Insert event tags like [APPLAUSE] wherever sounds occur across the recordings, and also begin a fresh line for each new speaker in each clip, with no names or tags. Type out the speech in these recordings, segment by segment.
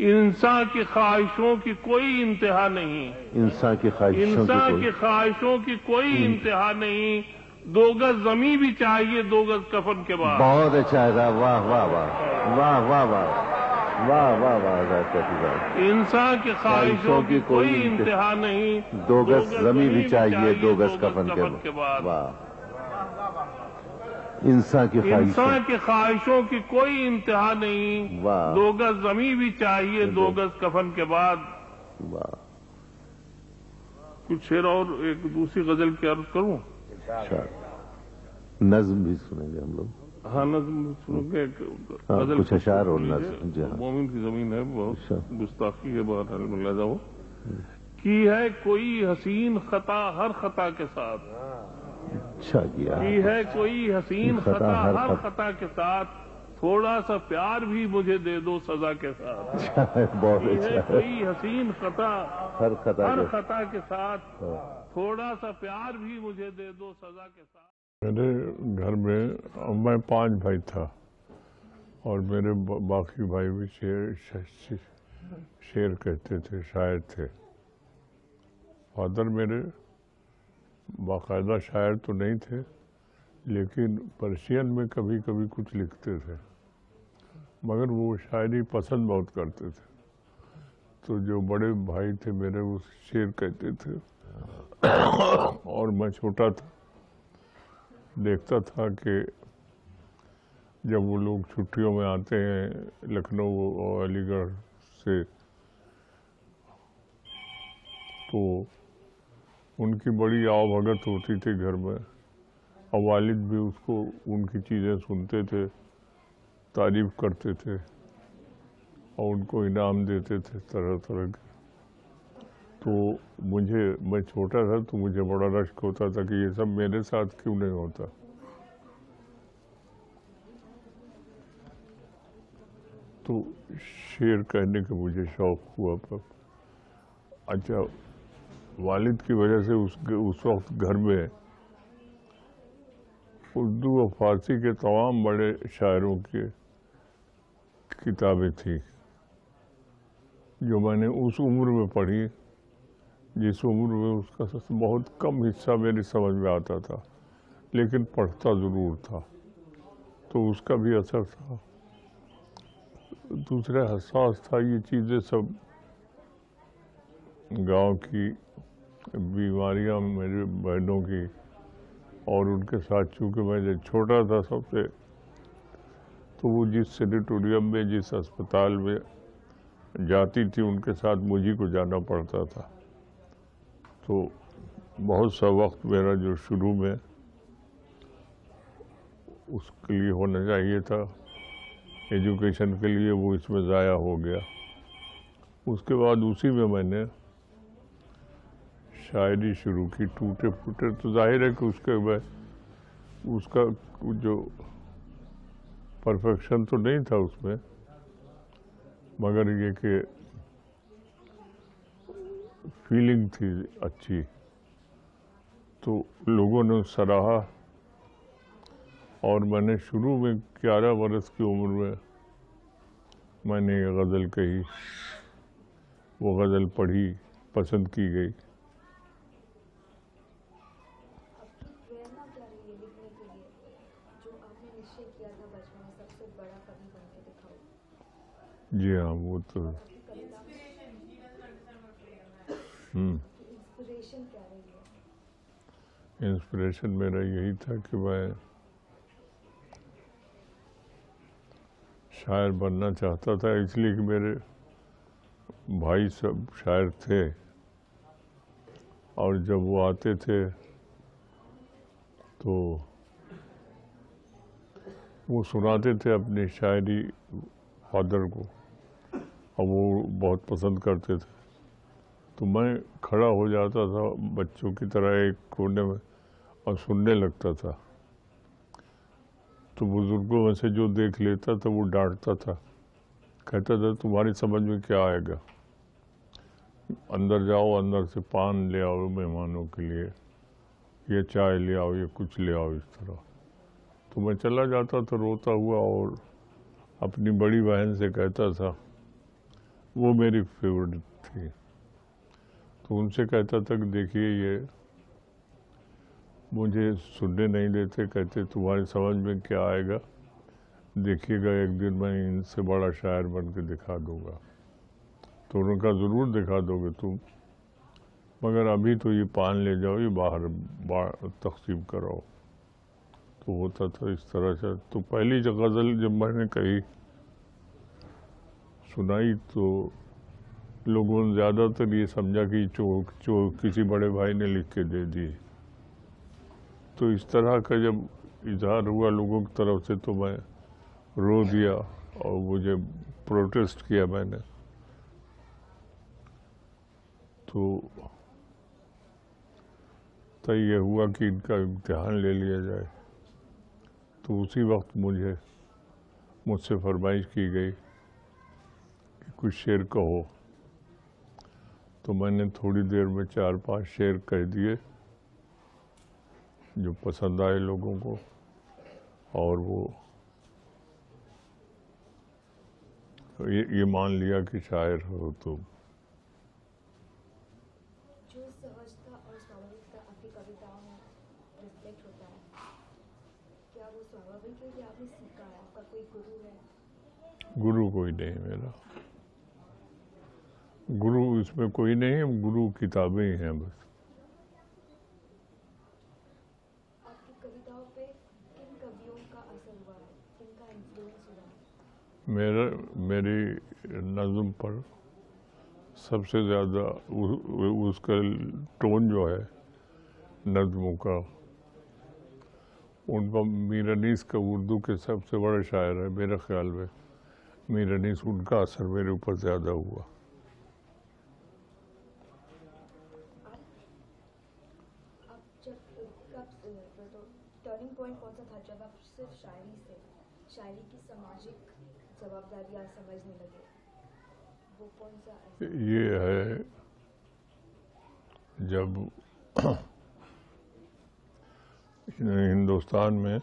इंसान की ख्वाहिशों की कोई इंतहा नहीं।
इंसान की ख्वाहिशों
इंसान की ख्वाहिशों की कोई इंतहा नहीं। दो गज जमी भी चाहिए दो गज कफन के बाद।
बहुत अच्छा है वाह वाह वाह। वाह वाह वाह। वाह वाह वाह
इंसान की ख्वाहिशों की कोई इंतहा नहीं।
दो गज जमी भी चाहिए दो गज कफन के
बाद।
वाह। इंसान की
इंसान की ख्वाहिशों की कोई इंतहा नहीं। दो गज जमी भी चाहिए दो गज कफन के बाद। कुछ शेर और एक दूसरी गज़ल की अर्ज़ करूँ?
अच्छा। नज्म भी सुनेंगे हम लोग।
हाँ नज्म सुनोगे
हाँ,
गज़ल
कुछ अशार और नज्म, जी हाँ।
मोमिन की ज़मीन है बहुत
अच्छा।
गुस्ताखी है बाहर मिला जाओ। की है कोई हसीन खता हर खता के साथ?
अच्छा किया।
की है कोई हसीन
खता
खता
हर खत-
खता के साथ। थोड़ा सा प्यार भी मुझे दे दो सजा के साथ। [LAUGHS]
अच्छा है बहुत अच्छा है
कोई हसीन खता
हर खता
हर खता के साथ।
हाँ।
थोड़ा सा प्यार भी मुझे दे दो सजा के साथ।
मेरे घर में मैं पाँच भाई था और मेरे बाकी भाई भी शेर शेर कहते थे शायर थे। फादर मेरे बाकायदा शायर तो नहीं थे, लेकिन पर्शियन में कभी कभी कुछ लिखते थे। मगर वो शायरी पसंद बहुत करते थे। तो जो बड़े भाई थे मेरे, वो शेर कहते थे। और मैं छोटा था, देखता था कि जब वो लोग छुट्टियों में आते हैं लखनऊ और अलीगढ़ से तो उनकी बड़ी आवभगत होती थी घर में। और वालिद भी उसको उनकी चीज़ें सुनते थे, तारीफ़ करते थे और उनको इनाम देते थे तरह तरह के। तो मुझे, मैं छोटा था तो मुझे बड़ा रश्क होता था कि ये सब मेरे साथ क्यों नहीं होता। तो शेर कहने का मुझे शौक हुआ पर अच्छा वालिद की वजह से उस उस वक्त घर में उर्दू और फारसी के तमाम बड़े शायरों के किताबें थी, जो मैंने उस उम्र में पढ़ी, जिस उम्र में उसका बहुत कम हिस्सा मेरी समझ में आता था, लेकिन पढ़ता ज़रूर था। तो उसका भी असर था। दूसरा हसास था, ये चीज़ें सब गाँव की बीमारियाँ मेरे बहनों की और उनके साथ, चूँकि मैं जब छोटा था सबसे तो वो जिस सेनेटोरियम में, जिस अस्पताल में जाती थी, उनके साथ मुझी को जाना पड़ता था। तो बहुत सा वक्त मेरा जो शुरू में उसके लिए होना चाहिए था, एजुकेशन के लिए वो इसमें ज़ाया हो गया। उसके बाद उसी में मैंने शायरी शुरू की टूटे फूटे तो ज़ाहिर है कि उसके मैं उसका जो परफेक्शन तो नहीं था उसमें, मगर ये कि फीलिंग थी अच्छी। तो लोगों ने सराहा, और मैंने शुरू में ग्यारह बरस की उम्र में मैंने ये गज़ल कही, वो गज़ल पढ़ी, पसंद की गई।
प्रेरणा क्या रही है लिखने के लिए जो आपने निश्चय किया था बचपन में सबसे बड़ा कवि बन के दिखाओ।
जी हाँ वो तो
आपकी कविता
हम्म।
इंस्पिरेशन क्या रही है?
इंस्पिरेशन मेरा यही था कि मैं शायर बनना चाहता था इसलिए कि मेरे भाई सब शायर थे। और जब वो आते थे तो वो सुनाते थे अपनी शायरी फादर को, और वो बहुत पसंद करते थे। तो मैं खड़ा हो जाता था बच्चों की तरह एक कोने में और सुनने लगता था। तो बुज़ुर्गों में से जो देख लेता था, वो डांटता था। कहता था, तुम्हारी समझ में क्या आएगा? अंदर जाओ, अंदर से पान ले आओ मेहमानों के लिए। ये चाय ले आओ, ये कुछ ले आओ इस तरह। तो मैं चला जाता था, रोता हुआ और अपनी बड़ी बहन से कहता था, वो मेरी फेवरेट थी। तो उनसे कहता था कि, देखिए ये मुझे सुनने नहीं देते, कहते तुम्हारी समझ में क्या आएगा? देखिएगा, एक दिन मैं इनसे बड़ा शायर बन के दिखा दूँगा। तो उनका, ज़रूर दिखा दोगे तुम। मगर अभी तो ये पान ले जाओ, ये बाहर तकसीम कराओ। तो होता था इस तरह से। तो पहली जो गज़ल जब मैंने कही, सुनाई तो लोगों ने ज़्यादातर ये समझा कि चो चो, किसी बड़े भाई ने लिख के दे दी तो इस तरह का जब इजहार हुआ लोगों की तरफ़ से तो मैं रो दिया और मुझे प्रोटेस्ट किया मैंने तो तय ये हुआ कि इनका इम्तहान ले लिया जाए। तो उसी वक्त मुझे मुझसे फरमाइश की गई कि कुछ शेर कहो। तो मैंने थोड़ी देर में चार पाँच शेर कह दिए जो पसंद आए लोगों को और वो ये, ये मान लिया कि शायर हो तुम
जो सहजता और स्वाभाविकता आपकी कविताओं में रिफ्लेक्ट होता है क्या वो स्वाभाविक है या आपने सीखा है आपका कोई गुरु है
गुरु कोई नहीं मेरा। गुरु इसमें कोई नहीं है गुरु किताबें ही हैं? बस मेरा मेरी नज़म पर सबसे ज़्यादा उसका टोन जो है नज़मों का उन पर मीर अनीस का उर्दू के सबसे बड़ा शायर है मेरे ख्याल में। मीर अनीस उनका असर मेरे ऊपर ज़्यादा हुआ।
आप जब कब टर्निंग पॉइंट कौन सा था जब आप सिर्फ़ शायरी से शायरी की सामाजिक जवाबदारियाँ समझने लगे वो कौन सा
ये है जब हिंदुस्तान में।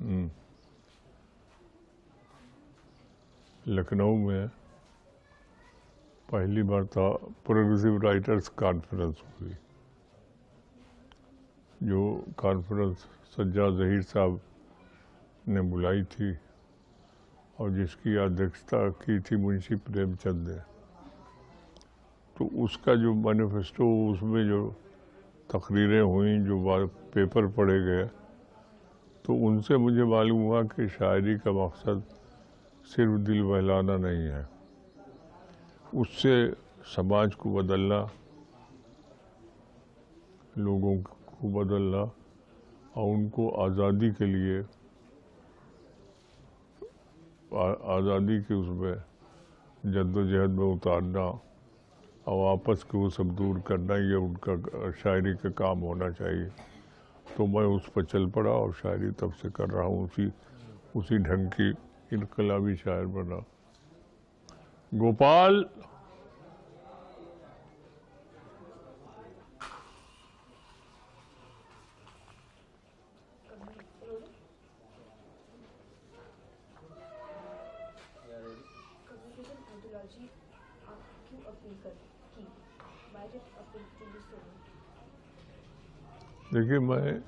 हम्म, लखनऊ में पहली बार था प्रोग्रेसिव राइटर्स कॉन्फ्रेंस हुई जो कॉन्फ्रेंस सज्जा जहीर साहब ने बुलाई थी और जिसकी अध्यक्षता की थी मुंशी प्रेमचंद ने। तो उसका जो मैनिफेस्टो उसमें जो तकरीरें हुई जो पेपर पढ़े गए। तो उनसे मुझे मालूम हुआ कि शायरी का मकसद सिर्फ़ दिल बहलाना नहीं है। उससे समाज को बदलना, लोगों को बदलना और उनको आज़ादी के लिए आज़ादी के उसमें जद्दोजहद में उतारना और आपस को सब दूर करना, ये उनका शायरी का काम होना चाहिए। तो मैं उस पर चल पड़ा और शायरी तब से कर रहा हूँ, उसी उसी ढंग की इनकलाबी शायर बना। गोपाल
कम्युनिकेशन आइडियोलॉजी आप क्यों अपील कर की why did appeal to you so
देखिए मैं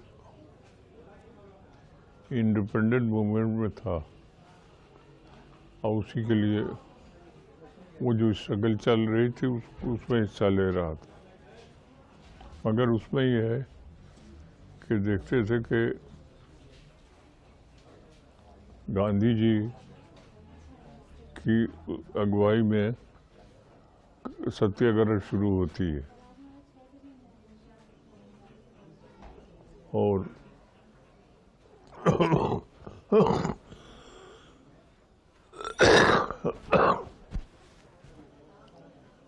इंडिपेंडेंट मूवमेंट में था। और उसी के लिए वो जो स्ट्रगल चल रही थी उस, उसमें हिस्सा ले रहा था। मगर उसमें यह है कि देखते थे कि गांधी जी की अगुवाई में सत्याग्रह शुरू होती है। और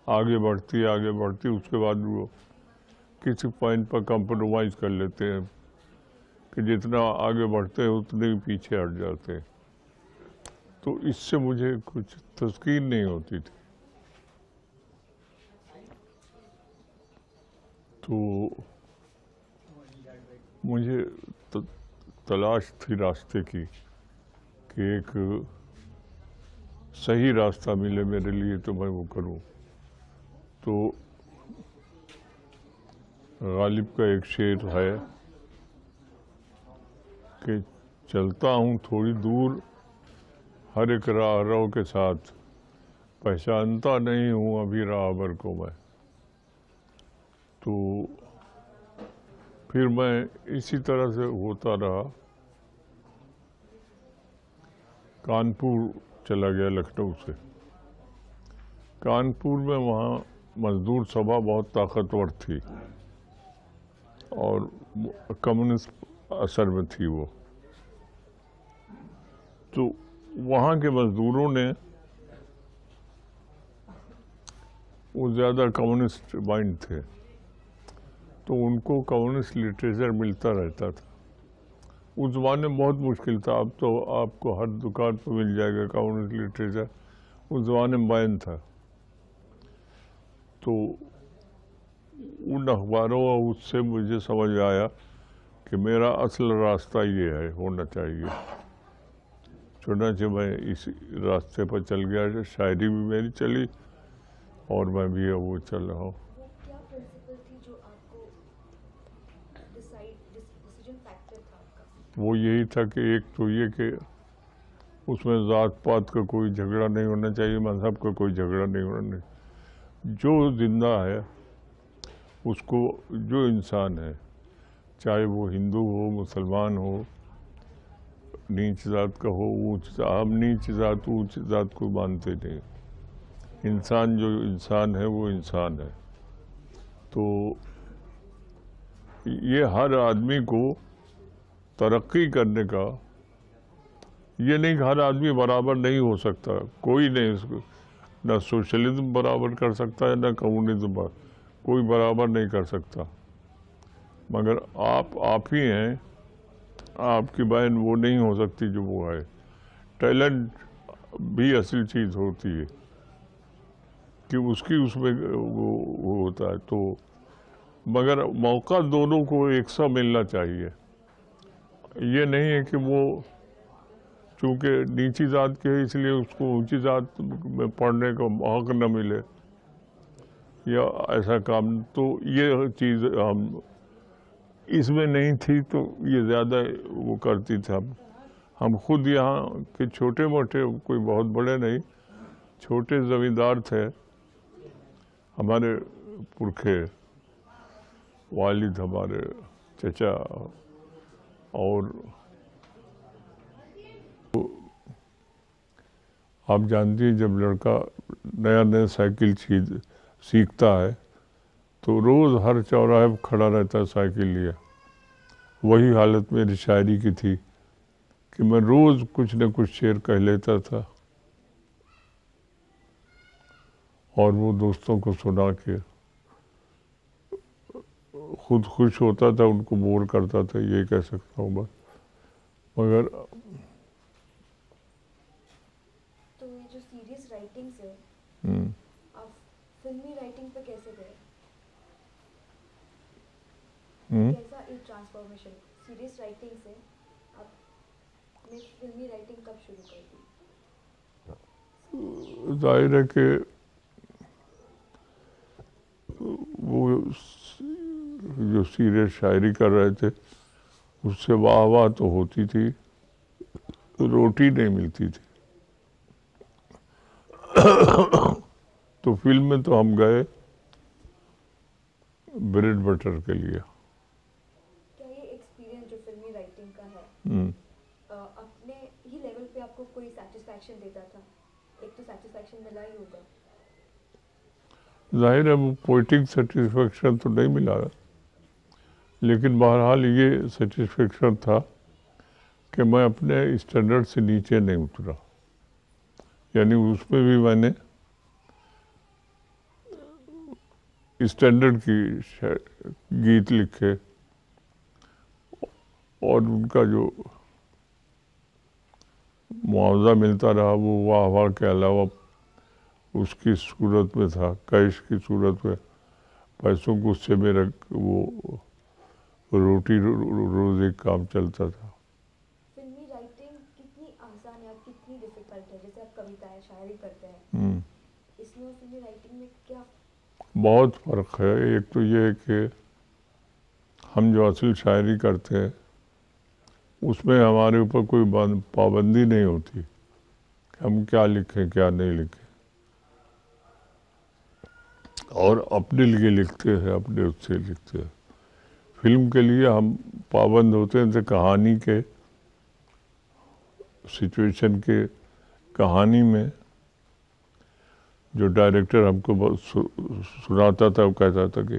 आगे बढ़ती आगे बढ़ती, उसके बाद वो किसी पॉइंट पर कंप्रोमाइज कर लेते हैं कि जितना आगे बढ़ते हैं, उतने ही पीछे हट जाते हैं। तो इससे मुझे कुछ तस्कीन नहीं होती थी। तो मुझे त, तलाश थी रास्ते की कि एक सही रास्ता मिले मेरे लिए तो मैं वो करूँ। तो गालिब का एक शेर है कि चलता हूँ थोड़ी दूर हर एक राह के साथ। पहचानता नहीं हूँ अभी राहबर को मैं। तो फिर मैं इसी तरह से होता रहा। कानपुर चला गया लखनऊ से। कानपुर में वहाँ मजदूर सभा बहुत ताकतवर थी और कम्युनिस्ट असर में थी वो। तो वहाँ के मजदूरों ने वो ज़्यादा कम्युनिस्ट माइंड थे। तो उनको कम्युनिस्ट लिटरेचर मिलता रहता था। उस ज़माने में बहुत मुश्किल था। अब तो आपको हर दुकान पर मिल जाएगा कम्युनिस्ट लिटरेचर उस ज़माने में बैन था। तो उन अखबारों और उससे मुझे समझ आया कि मेरा असल रास्ता ये है, होना चाहिए। चुना से मैं इस रास्ते पर चल गया, शायरी भी मेरी चली और मैं भी अब वो चल रहा हूँ
वो क्या प्रिंसिपल थी जो आपको डिसाइड डिसीज़न फैक्टर था आपका
वो यही था कि एक तो ये कि उसमें ज़ात पात का कोई झगड़ा नहीं होना चाहिए, मज़हब का कोई झगड़ा नहीं होना चाहिए। जो ज़िंदा है, उसको जो इंसान है, चाहे वो हिंदू हो, मुसलमान हो, नीच जात का हो, ऊंच हम नीच जात, ऊंच जात को मानते नहीं। इंसान जो इंसान है, वो इंसान है। तो ये हर आदमी को तरक्की करने का ये नहीं हर आदमी बराबर नहीं हो सकता। कोई नहीं न सोशलिज्म बराबर कर सकता है ना कम्युनिज्म कोई बराबर नहीं कर सकता। मगर आप आप ही हैं आपकी बहन वो नहीं हो सकती जो वो है। टैलेंट भी असल चीज़ होती है कि उसकी उसमें वो, वो होता है। तो मगर मौका दोनों को एक सा मिलना चाहिए। ये नहीं है कि वो चूँकि नीची जात के है, इसलिए उसको ऊँची जात में पढ़ने का हक न मिले। या ऐसा काम तो ये चीज़ हम, इसमें नहीं थी तो ये ज़्यादा वो करती थी हम। हम खुद यहाँ के छोटे मोटे कोई बहुत बड़े नहीं, छोटे ज़मींदार थे। हमारे पुरखे, वालिद हमारे चचा और आप जानती हैं, जब लड़का नया नया साइकिल चीज़ सीखता है तो रोज़ हर चौराहे पर खड़ा रहता है साइकिल लिए। वही हालत मेरी शायरी की थी कि मैं रोज़ कुछ न कुछ शेर कह लेता था और वो दोस्तों को सुना के खुद खुश होता था उनको बोर करता था ये कह सकता हूँ बस मगर
तो ये जो सीरियस राइटिंग्स है
हम्म,
आप फिल्मी राइटिंग पे कैसे गए?
हम्म,
कैसा एक ट्रांसफॉर्मेशन सीरियस राइटिंग से आपने फिल्मी राइटिंग कब शुरू कर दी?
ज़ाहिर है कि वो जो सीरियस शायरी कर रहे थे उससे वाह वाह तो होती थी रोटी नहीं मिलती थी। [COUGHS] तो फ़िल्म में तो हम गए ब्रेड बटर के लिए।
क्या ये एक्सपीरियंस जो फिल्मी राइटिंग का है
हम्म,
अपने ही लेवल पे आपको कोई सेटिस्फैक्शन देता था? एक तो सेटिस्फैक्शन मिला ही होगा।
ज़ाहिर है वो पोइटिक सेटिस्फेक्शन तो नहीं मिला। लेकिन बहरहाल ये सेटिस्फेक्शन था कि मैं अपने स्टैंडर्ड से नीचे नहीं उतरा। यानी उसमें भी मैंने स्टैंडर्ड की गीत लिखे और उनका जो मुआवजा मिलता रहा वो वाह वाह के अलावा उसकी सूरत में था कैश की सूरत में, पैसों को उससे मेरा वो रोटी रो, रो, रोज एक काम चलता था।
फिल्मी राइटिंग कितनी आसान है और कितनी डिफ़िकल्ट है जैसे आप कविताएँ शायरी शायरी करते हैं।
हम्म,
इसमें फिल्मी राइटिंग में क्या
बहुत फ़र्क है। एक तो ये है कि हम जो असल शायरी करते हैं उसमें हमारे ऊपर कोई पाबंदी नहीं होती कि हम क्या लिखें क्या नहीं लिखें। और अपने लिए लिखते हैं अपने उससे लिखते हैं। फ़िल्म के लिए हम पाबंद होते जैसे कहानी के सिचुएशन के कहानी में जो डायरेक्टर हमको सुनाता था, वो कहता था कि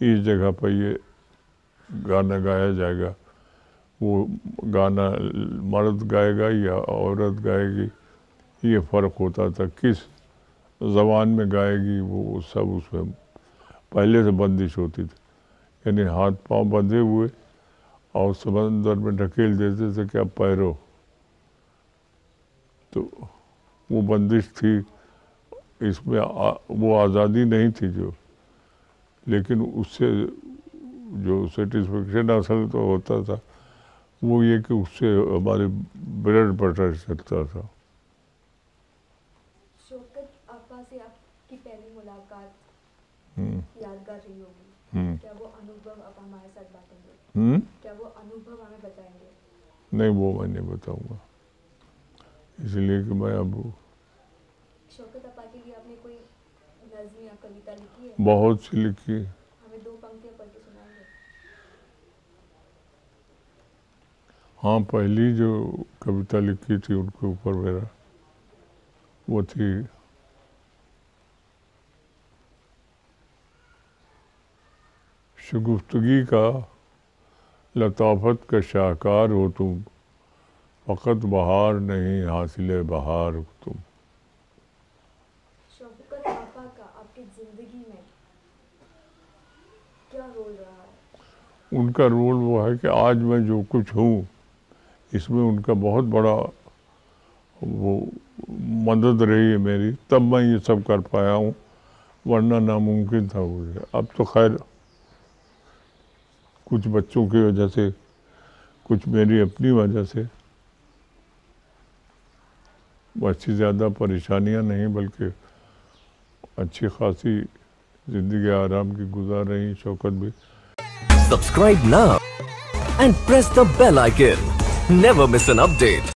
इस जगह पर ये गाना गाया जाएगा, वो गाना मर्द गाएगा या औरत गाएगी, ये फ़र्क होता था, किस जबान में गाएगी, वो सब उसमें पहले से बंदिश होती थी। यानी हाथ पाँव बंधे हुए और समंदर में ढकेल देते थे कि अब पैरो। तो वो बंदिश थी इसमें आ, वो आज़ादी नहीं थी जो। लेकिन उससे जो सेटिस्फेक्शन असल तो होता था वो ये कि उससे हमारे ब्लड बटर सकता था।
से आपकी पहली मुलाकात
हम्म,
यादगार रही होगी।
हम्म,
क्या वो अनुभव आप हमारे साथ
हम्म?
क्या वो अनुभव हमें बताएँगे?
नहीं वो मैं नहीं बताऊँगा। इसलिए कि मैं अब
शौकत अपा के आपने कोई नज्म या कविता लिखी है?
बहुत सी लिखी।
हमें दो पंक्तियाँ पढ़ के सुनाएँगे।
हाँ पहली जो कविता लिखी थी उनके ऊपर मेरा वो थी शगुफ्तगी का लताफत का शाहकार हो तुम। फ़कत बहार नहीं हासिल बहार हो तुम।
है?
उनका रोल वो है कि आज मैं जो कुछ हूँ इसमें उनका बहुत बड़ा वो मदद रही है मेरी। तब मैं ये सब कर पाया हूँ वरना नामुमकिन था मुझे अब तो खैर कुछ बच्चों की वजह से, कुछ मेरी अपनी वजह से। अच्छी ज़्यादा परेशानियाँ नहीं, बल्कि अच्छी खासी ज़िंदगी आराम की गुजार रही, शौकत भी।
सब्सक्राइब ना and press the bell icon never miss an update.